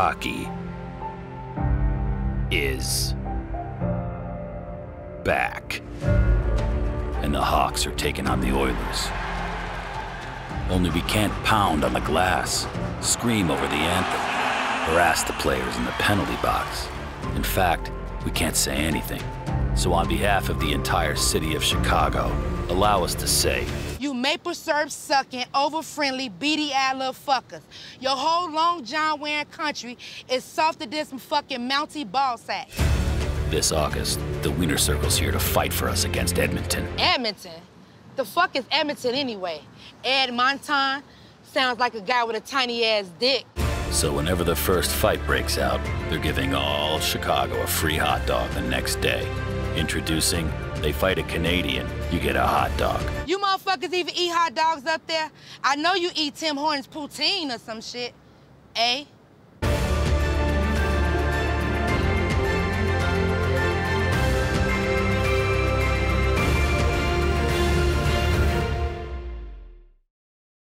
hockey is back. And the Hawks are taking on the Oilers. Only we can't pound on the glass, scream over the anthem, harass the players in the penalty box. In fact, we can't say anything. So on behalf of the entire city of Chicago, allow us to say, You maple syrup sucking, over friendly, beady eyed little fuckers. Your whole long john wearing country is softer than some fucking Mountie ball sack. this August, the Wiener Circle's here to fight for us against Edmonton. Edmonton? The fuck is Edmonton anyway? Ed Monton? Sounds like a guy with a tiny ass dick. So whenever the first fight breaks out, they're giving all Chicago a free hot dog the next day. Introducing, they fight a Canadian, you get a hot dog. You motherfuckers even eat hot dogs up there? I know you eat Tim Hortons poutine or some shit. Eh?